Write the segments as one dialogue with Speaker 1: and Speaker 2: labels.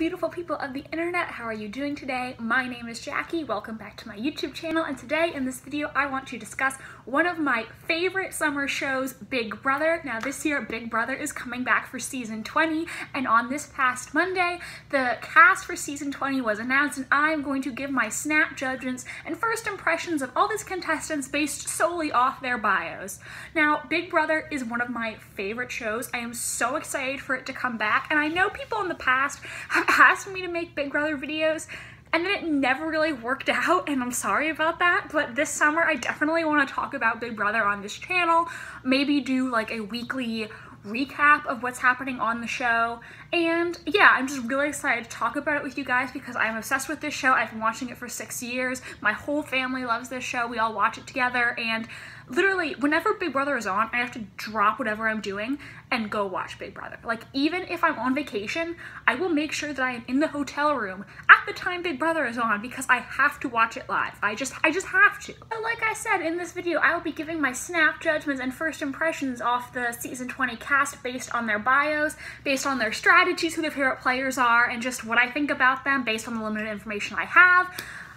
Speaker 1: beautiful people of the internet, how are you doing today? My name is Jackie, welcome back to my YouTube channel, and today in this video I want to discuss one of my favorite summer shows, Big Brother. Now this year, Big Brother is coming back for season 20, and on this past Monday, the cast for season 20 was announced, and I'm going to give my snap judgments and first impressions of all these contestants based solely off their bios. Now, Big Brother is one of my favorite shows. I am so excited for it to come back, and I know people in the past have asked me to make Big Brother videos and then it never really worked out and I'm sorry about that but this summer I definitely want to talk about Big Brother on this channel maybe do like a weekly recap of what's happening on the show and yeah I'm just really excited to talk about it with you guys because I'm obsessed with this show I've been watching it for six years my whole family loves this show we all watch it together and literally whenever Big Brother is on, I have to drop whatever I'm doing and go watch Big Brother. Like even if I'm on vacation, I will make sure that I am in the hotel room at the time Big Brother is on because I have to watch it live. I just I just have to. But like I said in this video, I will be giving my snap judgments and first impressions off the season 20 cast based on their bios, based on their strategies, who their favorite players are, and just what I think about them based on the limited information I have.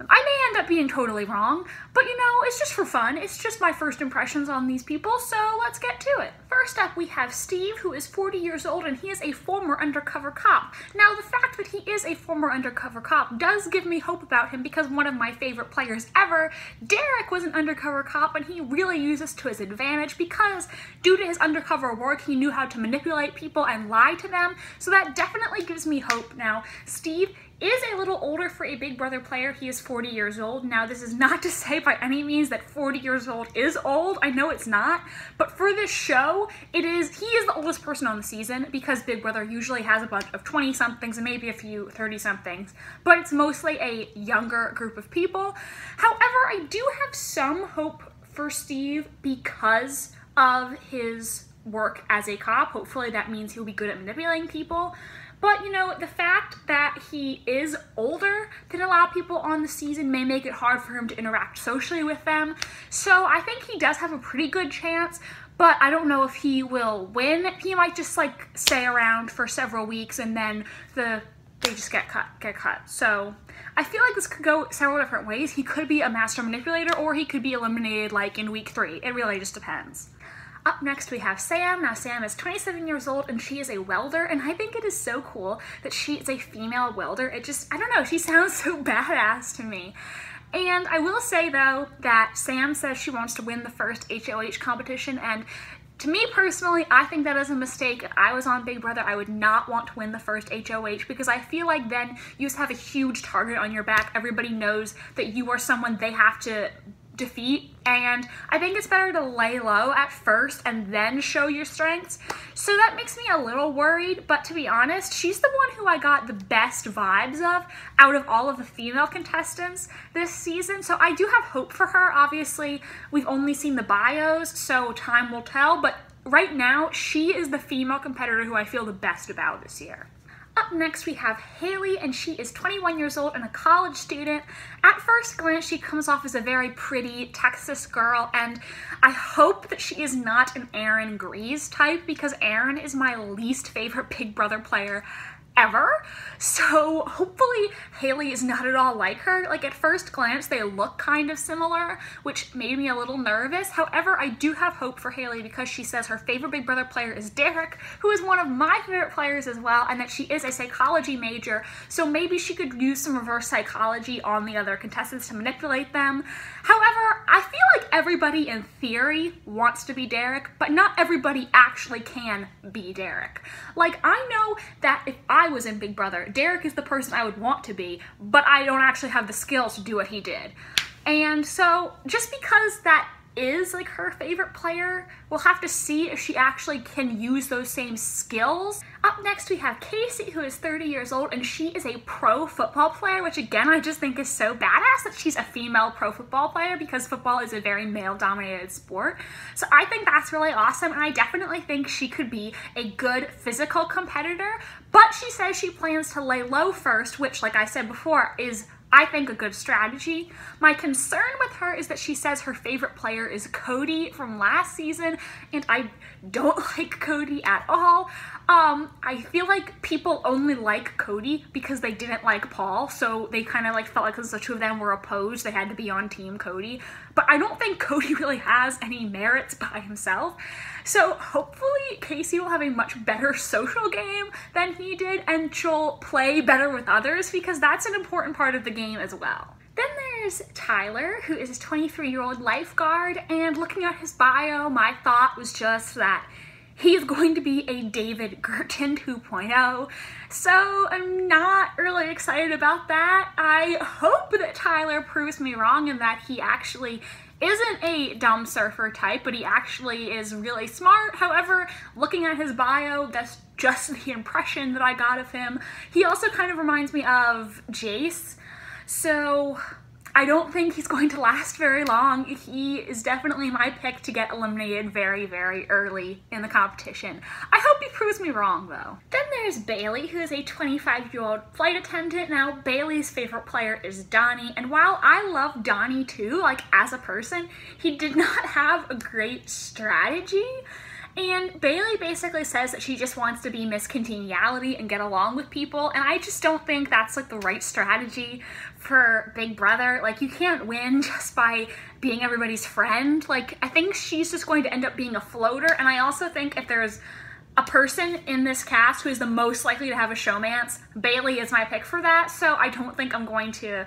Speaker 1: I may end up being totally wrong, but you know, it's just for fun. It's just my first impressions on these people, so let's get to it. First up, we have Steve, who is 40 years old, and he is a former undercover cop. Now, the fact that he is a former undercover cop does give me hope about him because one of my favorite players ever, Derek, was an undercover cop, and he really uses to his advantage because due to his undercover work, he knew how to manipulate people and lie to them, so that definitely gives me hope. Now, Steve is a little older for a Big Brother player. He is 40 years old. Now, this is not to say by any means that 40 years old is old. I know it's not. But for this show, it is, he is the oldest person on the season because Big Brother usually has a bunch of 20 somethings and maybe a few 30 somethings. But it's mostly a younger group of people. However, I do have some hope for Steve because of his work as a cop. Hopefully that means he'll be good at manipulating people. But, you know, the fact that he is older than a lot of people on the season may make it hard for him to interact socially with them. So I think he does have a pretty good chance, but I don't know if he will win. He might just like stay around for several weeks and then the they just get cut get cut. So I feel like this could go several different ways. He could be a master manipulator or he could be eliminated like in week three. It really just depends. Up next we have Sam. Now Sam is 27 years old and she is a welder and I think it is so cool that she is a female welder. It just, I don't know, she sounds so badass to me. And I will say though that Sam says she wants to win the first HOH competition and to me personally, I think that is a mistake. If I was on Big Brother, I would not want to win the first HOH because I feel like then you just have a huge target on your back. Everybody knows that you are someone they have to defeat and I think it's better to lay low at first and then show your strengths. So that makes me a little worried, but to be honest, she's the one who I got the best vibes of out of all of the female contestants this season. So I do have hope for her. Obviously, we've only seen the bios, so time will tell, but right now, she is the female competitor who I feel the best about this year. Up next we have Haleigh and she is 21 years old and a college student. At first glance she comes off as a very pretty Texas girl and I hope that she is not an Aaryn Gries type because Aaron is my least favorite Big Brother player ever. So hopefully Haleigh is not at all like her. Like at first glance, they look kind of similar, which made me a little nervous. However, I do have hope for Haleigh because she says her favorite Big Brother player is Derek, who is one of my favorite players as well, and that she is a psychology major. So maybe she could use some reverse psychology on the other contestants to manipulate them. However, I feel like everybody in theory wants to be Derek, but not everybody actually can be Derek. Like I know that if I I was in Big Brother. Derek is the person I would want to be, but I don't actually have the skills to do what he did. And so just because that is like her favorite player. We'll have to see if she actually can use those same skills. Up next we have Kaycee who is 30 years old and she is a pro football player which again I just think is so badass that she's a female pro football player because football is a very male dominated sport. So I think that's really awesome and I definitely think she could be a good physical competitor but she says she plans to lay low first which like I said before is I think, a good strategy. My concern with her is that she says her favorite player is Cody from last season, and I don't like Cody at all. Um, I feel like people only like Cody because they didn't like Paul, so they kind of like felt like because the two of them were opposed, they had to be on Team Cody. But I don't think Cody really has any merits by himself. So hopefully Kaycee will have a much better social game than he did, and she'll play better with others because that's an important part of the game as well. Then there's Tyler, who is a 23 year old lifeguard, and looking at his bio, my thought was just that he's going to be a David Girton 2.0. So I'm not really excited about that. I hope that Tyler proves me wrong and that he actually isn't a dumb surfer type, but he actually is really smart. However, looking at his bio, that's just the impression that I got of him. He also kind of reminds me of Jace. So I don't think he's going to last very long. He is definitely my pick to get eliminated very, very early in the competition. I hope he proves me wrong though. Then there's Bayleigh, who is a 25 year old flight attendant. Now, Bayleigh's favorite player is Donnie, and while I love Donnie too, like as a person, he did not have a great strategy. And Bayleigh basically says that she just wants to be Miss Congeniality and get along with people. And I just don't think that's like the right strategy for Big Brother. Like, you can't win just by being everybody's friend. Like, I think she's just going to end up being a floater. And I also think if there's a person in this cast who is the most likely to have a showmance, Bayleigh is my pick for that. So I don't think I'm going to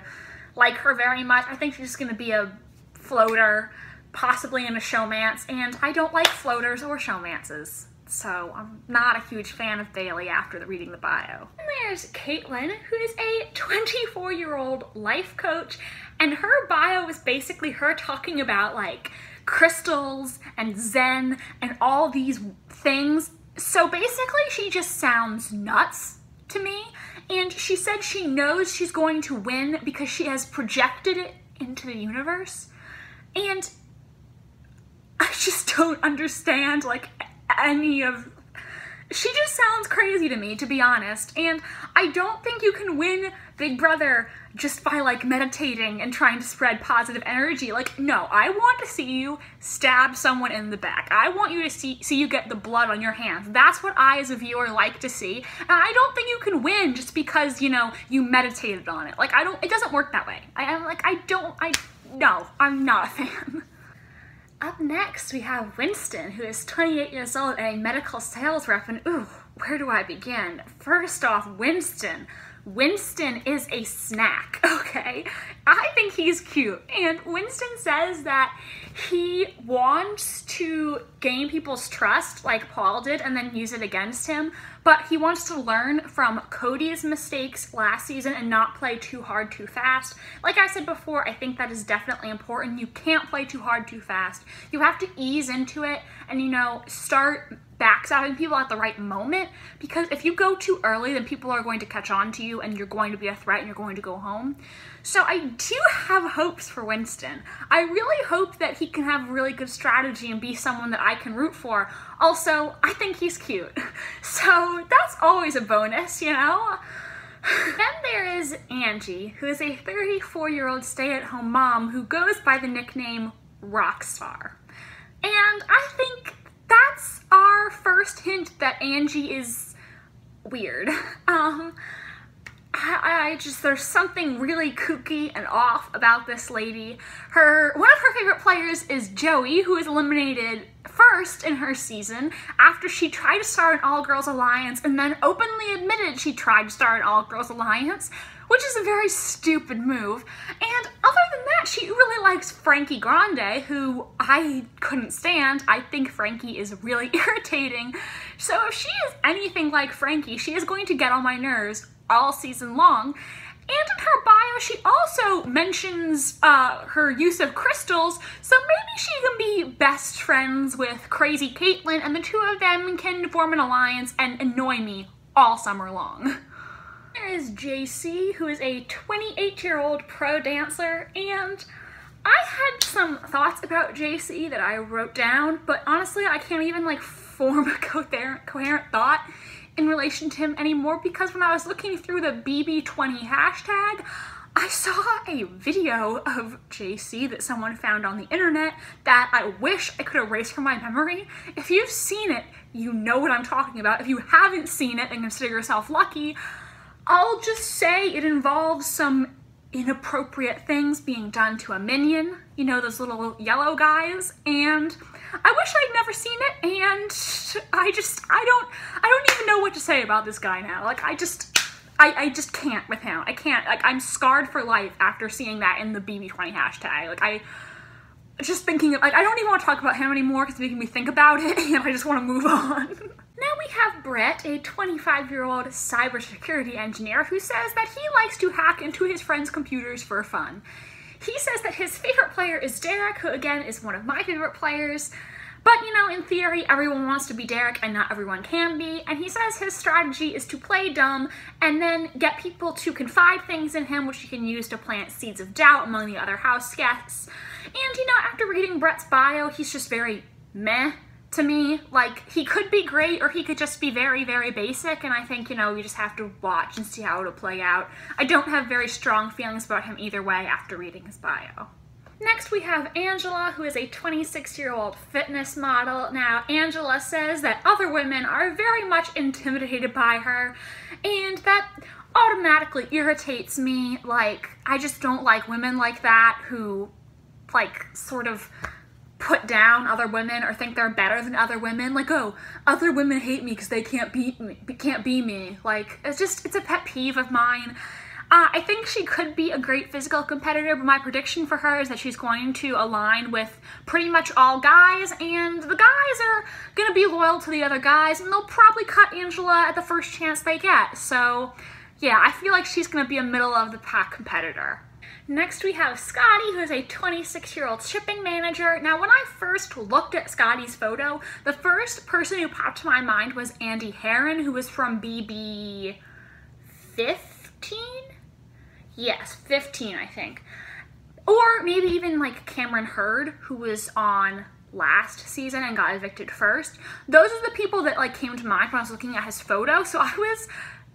Speaker 1: like her very much. I think she's just going to be a floater possibly in a showmance, and I don't like floaters or showmances. So I'm not a huge fan of Bayleigh after the, reading the bio. And there's Kaitlyn, who is a 24 year old life coach, and her bio is basically her talking about like crystals and Zen and all these things. So basically, she just sounds nuts to me. And she said she knows she's going to win because she has projected it into the universe. And I just don't understand like any of she just sounds crazy to me, to be honest. And I don't think you can win Big Brother just by like meditating and trying to spread positive energy. Like, no, I want to see you stab someone in the back. I want you to see see you get the blood on your hands. That's what I as a viewer like to see. And I don't think you can win just because, you know, you meditated on it. Like I don't it doesn't work that way. I, am like I don't I no, I'm not a fan. Up next, we have Winston, who is 28 years old and a medical sales rep, and ooh, where do I begin? First off, Winston. Winston is a snack, okay? I think he's cute. And Winston says that he wants to gain people's trust like Paul did and then use it against him, but he wants to learn from Cody's mistakes last season and not play too hard too fast. Like I said before, I think that is definitely important. You can't play too hard too fast. You have to ease into it and, you know, start backstabbing people at the right moment because if you go too early, then people are going to catch on to you and you're going to be a threat and you're going to go home. So I do have hopes for Winston. I really hope that he can have really good strategy and be someone that I can root for. Also, I think he's cute. So that's always a bonus, you know? then there is Angie, who is a 34 year old stay at home mom who goes by the nickname Rockstar. And I think that's our first hint that Angie is weird. Um, I, I, just there's something really kooky and off about this lady. Her one of her favorite players is Joey, who was eliminated first in her season after she tried to start an all-girls alliance and then openly admitted she tried to start an all-girls alliance, which is a very stupid move. And other than that, she really likes Frankie Grande, who I couldn't stand. I think Frankie is really irritating. So if she is anything like Frankie, she is going to get on my nerves all season long. And in her bio, she also mentions uh, her use of crystals, so maybe she can be best friends with Crazy Kaitlyn, and the two of them can form an alliance and annoy me all summer long. There is JC, who is a 28 year old pro dancer, and I had some thoughts about JC that I wrote down, but honestly, I can't even like form a coherent, coherent thought in relation to him anymore because when I was looking through the BB20 hashtag, I saw a video of JC that someone found on the internet that I wish I could erase from my memory. If you've seen it, you know what I'm talking about. If you haven't seen it and consider yourself lucky, I'll just say it involves some inappropriate things being done to a minion, you know, those little yellow guys, and I wish I'd never seen it, and I just, I don't, I don't even know what to say about this guy now. Like, I just, I, I just can't with him. I can't, like, I'm scarred for life after seeing that in the BB20 hashtag. Like, I, just thinking, like, I don't even want to talk about him anymore because it's making me think about it, and I just want to move on. Now we have Brett, a 25 year old cybersecurity engineer, who says that he likes to hack into his friends' computers for fun. He says that his favorite player is Derek, who again is one of my favorite players. But, you know, in theory, everyone wants to be Derek and not everyone can be. And he says his strategy is to play dumb and then get people to confide things in him, which he can use to plant seeds of doubt among the other house guests. And, you know, after reading Brett's bio, he's just very meh to me. Like, he could be great or he could just be very, very basic, and I think, you know, we just have to watch and see how it'll play out. I don't have very strong feelings about him either way after reading his bio. Next, we have Angela, who is a 26 year old fitness model. Now, Angela says that other women are very much intimidated by her, and that automatically irritates me. Like, I just don't like women like that who, like, sort of put down other women or think they're better than other women. Like, oh, other women hate me because they can't beat me, can't be me. Like, it's just, it's a pet peeve of mine. Uh, I think she could be a great physical competitor, but my prediction for her is that she's going to align with pretty much all guys, and the guys are going to be loyal to the other guys, and they'll probably cut Angela at the first chance they get. So, yeah, I feel like she's going to be a middle of the pack competitor. Next we have Scotty, who is a 26-year-old shipping manager. Now, when I first looked at Scotty's photo, the first person who popped to my mind was Andy Herren, who was from BB 15? Yes, 15, I think. Or maybe even like Cameron Heard, who was on last season and got evicted first. Those are the people that like came to mind when I was looking at his photo. So I was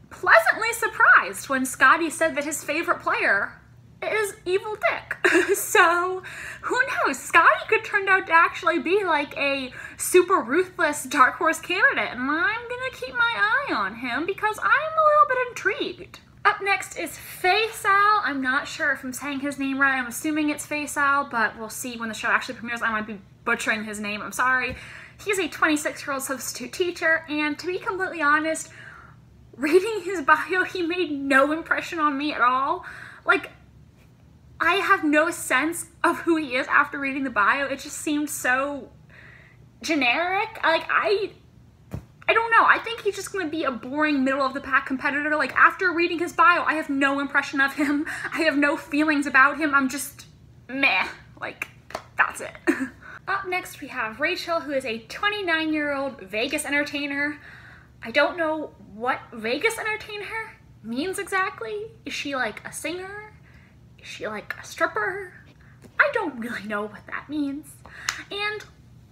Speaker 1: pleasantly surprised when Scotty said that his favorite player is Evil Dick. so who knows? Scotty could turn out to actually be like a super ruthless Dark Horse candidate, and I'm gonna keep my eye on him because I'm a little bit intrigued. Up next is Faysal. I'm not sure if I'm saying his name right. I'm assuming it's Faysal, but we'll see when the show actually premieres. I might be butchering his name. I'm sorry. He's a 26-year-old substitute teacher, and to be completely honest, reading his bio, he made no impression on me at all. Like, I have no sense of who he is after reading the bio. It just seemed so generic. Like I I don't know. I think he's just going to be a boring middle of the pack competitor. Like after reading his bio, I have no impression of him. I have no feelings about him. I'm just meh. Like that's it. Up next we have Rachel who is a 29-year-old Vegas entertainer. I don't know what Vegas entertainer means exactly. Is she like a singer? She like a stripper? I don't really know what that means. And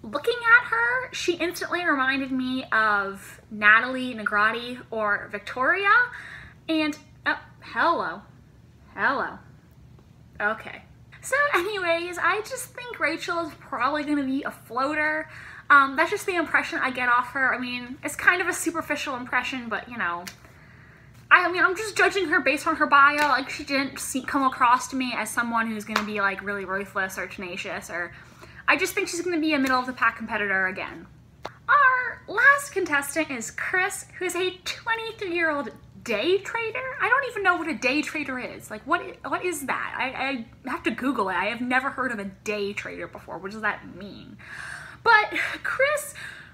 Speaker 1: looking at her, she instantly reminded me of Natalie Negrotti or Victoria. And, oh, hello. Hello. Okay. So anyways, I just think Rachel is probably going to be a floater. Um, that's just the impression I get off her. I mean, it's kind of a superficial impression, but you know, I mean, I'm just judging her based on her bio. Like, she didn't see, come across to me as someone who's going to be, like, really ruthless or tenacious or... I just think she's going to be a middle-of-the-pack competitor again. Our last contestant is Chris, who is a 23-year-old day trader. I don't even know what a day trader is. Like, what what is that? I, I have to Google it. I have never heard of a day trader before. What does that mean? But Chris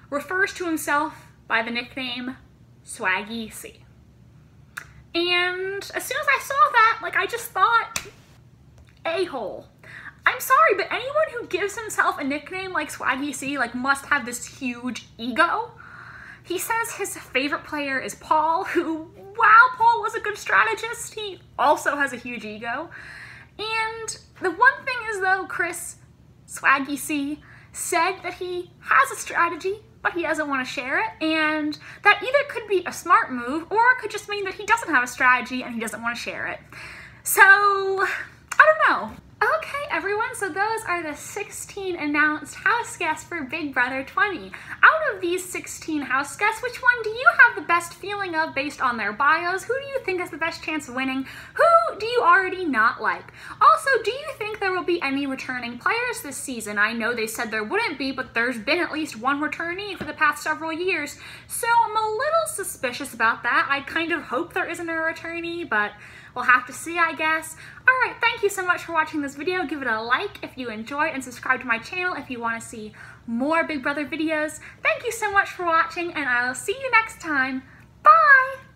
Speaker 1: refers to himself by the nickname Swaggy C. And as soon as I saw that, like I just thought, a-hole. I'm sorry, but anyone who gives himself a nickname like Swaggy C like must have this huge ego. He says his favorite player is Paul, who, while Paul was a good strategist, he also has a huge ego. And the one thing is though, Chris Swaggy C said that he has a strategy but he doesn't want to share it. And that either could be a smart move or it could just mean that he doesn't have a strategy and he doesn't want to share it. So, I don't know. Okay, everyone, so those are the 16 announced house guests for Big Brother 20. Out of these 16 house guests, which one do you have the best feeling of based on their bios? Who do you think has the best chance of winning? Who do you already not like? Also, do you think there will be any returning players this season? I know they said there wouldn't be, but there's been at least one returnee for the past several years, so I'm a little suspicious about that. I kind of hope there isn't a returnee, but We'll have to see, I guess. Alright, thank you so much for watching this video. Give it a like if you enjoyed and subscribe to my channel if you want to see more Big Brother videos. Thank you so much for watching and I'll see you next time. Bye!